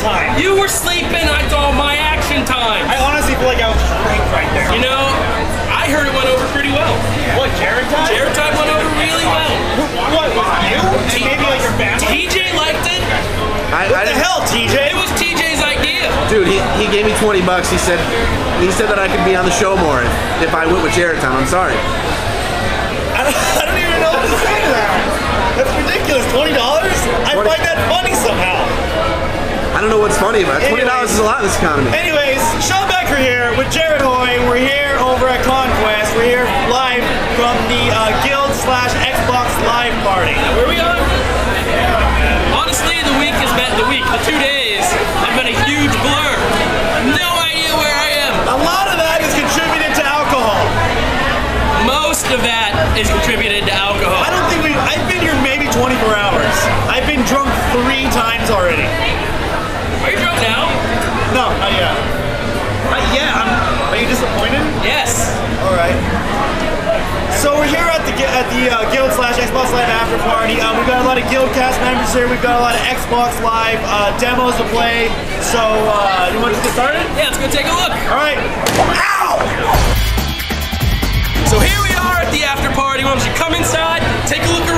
time. You were sleeping. I saw my action time. I honestly feel like I was straight right there. You know, I heard it went over pretty well. What, Jared time? Jared time went over really well. What, was it you? And maybe like your family? TJ liked it. I, What I the didn't- hell, TJ? It was TJ's idea. Dude, he, he gave me 20 bucks. He said he said that I could be on the show more if, if I went with Jared time. I'm sorry. I don't, I don't even know what to say to that. That's ridiculous. $20? I Twenty- find that funny somehow. I don't know what's funny about it. $20 is a lot in this economy. Anyways, Sean Becker here with Jared Hoy. We're here yeah, I'm. Are you disappointed? Yes. All right. So we're here at the at the uh, Guild slash Xbox Live after party. Um, we've got a lot of Guild cast members here. We've got a lot of Xbox Live uh, demos to play. So uh, you want to get started? Yeah, let's go take a look. All right. Ow! So here we are at the after party. Why don't you come inside, take a look around,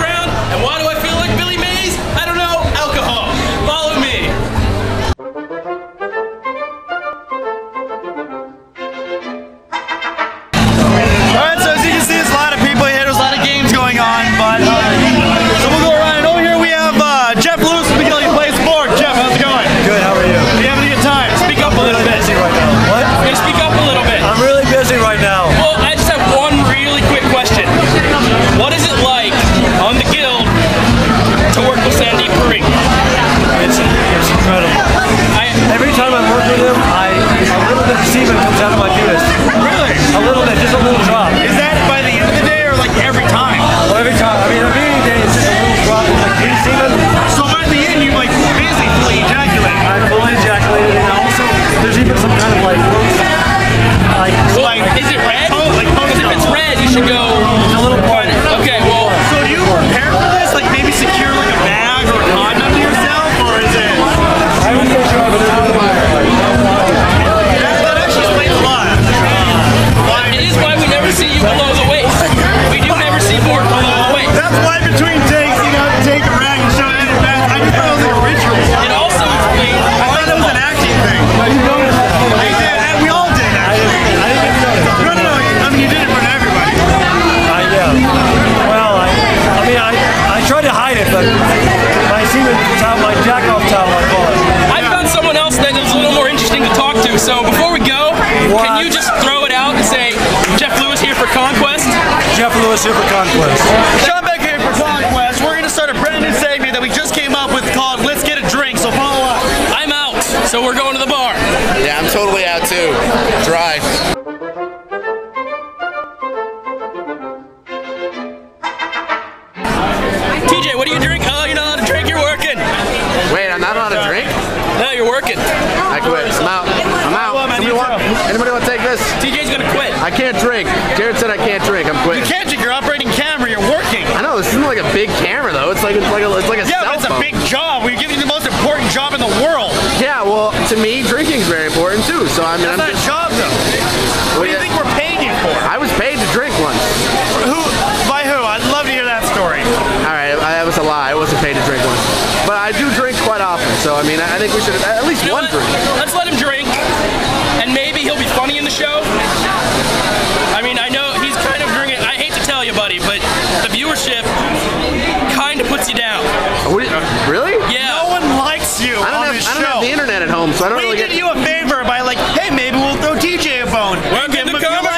Jeff Lewis here for Conquest. Sean Beck here for Conquest. We're going to start a brand new segment that we just came up with called Let's Get a Drink. So follow up. I'm out, so we're going to the bar. Yeah, I'm totally out too. Dry. TJ, what do you drink? Oh, you're not allowed to drink. You're working. Wait, I'm not allowed to drink? No, you're working. I quit. I'm out. I'm out. Well, man, Somebody you want, anybody want to take this? TJ's gonna quit. I can't drink. Jared said I can't drink. I'm quitting. You can't drink. You're operating camera. You're working. I know this isn't like a big camera though. It's like it's like a it's like a Yeah, cell it's a big job. We're giving you the most important job in the world. Yeah, well, to me, drinking's very important too. So I mean, That's I'm not a job, though. What do you think we're paying you for? I was paid to drink once. Who? By who? I'd love to hear that story. All right, that was a lie. I wasn't paid to drink once, but I do drink quite often. So I mean, I think we should at least You one drink. Let's let him drink, he'll be funny in the show. I mean, I know he's kind of drinking. I hate to tell you, buddy, but the viewership kind of puts you down. What uh, really? Yeah. No one likes you I don't, on have, this I don't have the internet at home, so I don't we really did you a favor by like, hey, maybe we'll throw TJ a bone. Welcome to a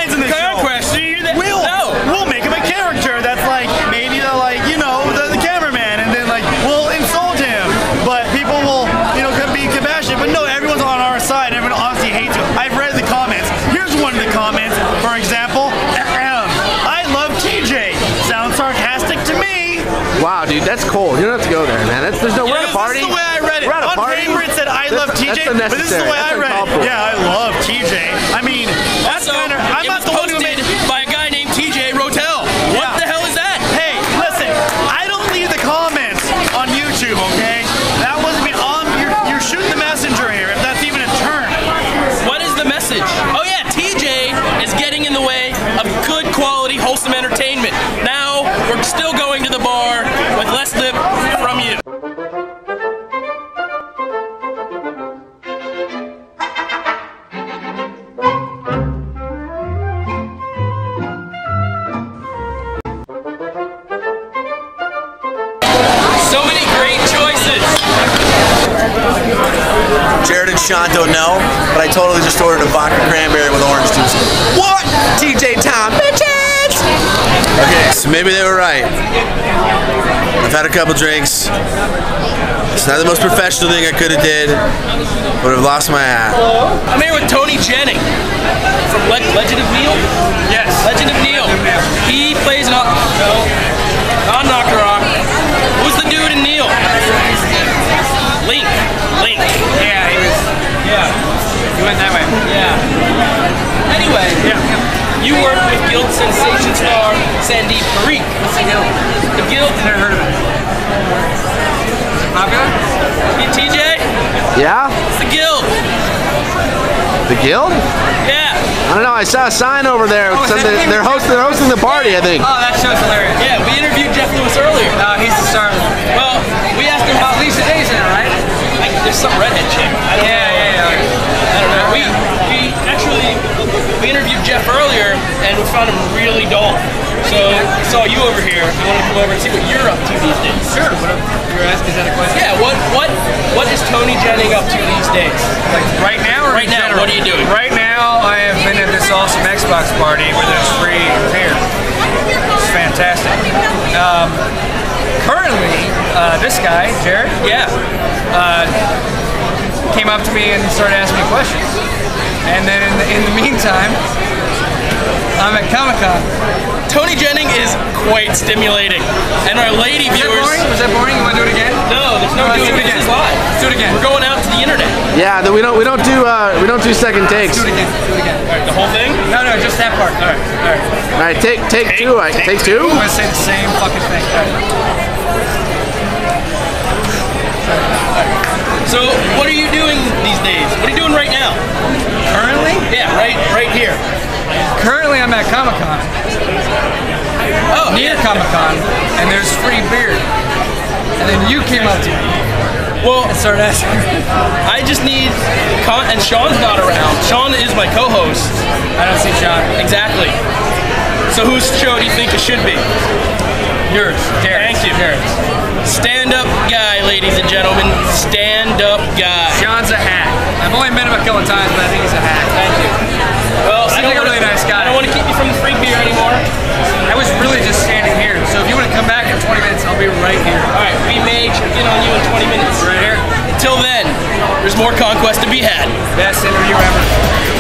I read it. We're at a On party. paper it said I That's- love TJ, but this is the unnecessary. way I That's read it. Yeah, I love TJ. I mean, that's Also, kind of. I'm not was the Sean don't know, but I totally just ordered a vodka cranberry with orange juice. What? TJ Tom, bitches! Okay, so maybe they were right. I've had a couple drinks. It's not the most professional thing I could have did, but I've lost my hat. I'm here with Tony Jennings from Le- Legend of Neil. Yes. Legend of Neil. He plays an no, not He went that way. Yeah. Anyway, Yeah. you work with Guild Sensation star Sandeep Parikh. What's the guild? The Guild. Never heard of it. Popular? Hey, TJ. Yeah? It's the Guild. The guild? Yeah. I don't know. I saw a sign over there. Oh, is that the they're of hosting. They're hosting the party. I think. Oh, that show's hilarious. Yeah. We interviewed Jeff Lewis earlier. No, he's the star. Well, we asked him how. Felicia Day's in it, right? Like, there's some redhead chick. I don't Yeah, know. yeah, yeah. I. We we actually we interviewed Jeff earlier and we found him really dull. So we saw you over here. We want to come over and see what you're up to these days. Sure. What you're asking is that a question? Yeah. What what what is Tony Jennings up to these days? Like right now or Right now, general? what are you doing? Right now, I have been at this awesome Xbox party where there's free beer. It's fantastic. Um, currently, uh, this guy, Jared, Yeah. Came up to me and started asking me questions. And then in the, in the meantime, I'm at Comic Con. Tony Jennings is quite stimulating, and our lady Was that viewers. boring? Was that boring? You want to do it again? No, there's no Let's doing do it this is live. Let's do it again. We're going out to the internet. Yeah. that We don't. We don't do. Uh, we don't do second takes. Do it again. Do it again. All right, the whole thing. No, no, just that part. All right. All right. All right. Take take two. I take two. I'm gonna say the same fucking thing. All right. So, what are you doing these days? What are you doing right now? Currently, Yeah, right, right here. currently I'm at Comic Con, Oh, near yeah. Comic Con, and there's free beer. And then you came up to me Well, and started asking. I just need, con- and Sean's not around. Sean is my co-host. I don't see Sean. Exactly. So, whose show do you think it should be? Yours. Jared's. Thank you. Jared's. Stand-up guy, ladies and gentlemen. Stand-up guy. Sean's a hack. I've only met him a couple times, but I think he's a hack. Thank you. Well, I don't like a really nice guy. I don't want to keep you from the free beer anymore. I was really just standing here, so if you want to come back in 20 minutes, I'll be right here. All right, we may check in on you in 20 minutes. Right here. Until then, there's more conquest to be had. Best interview ever.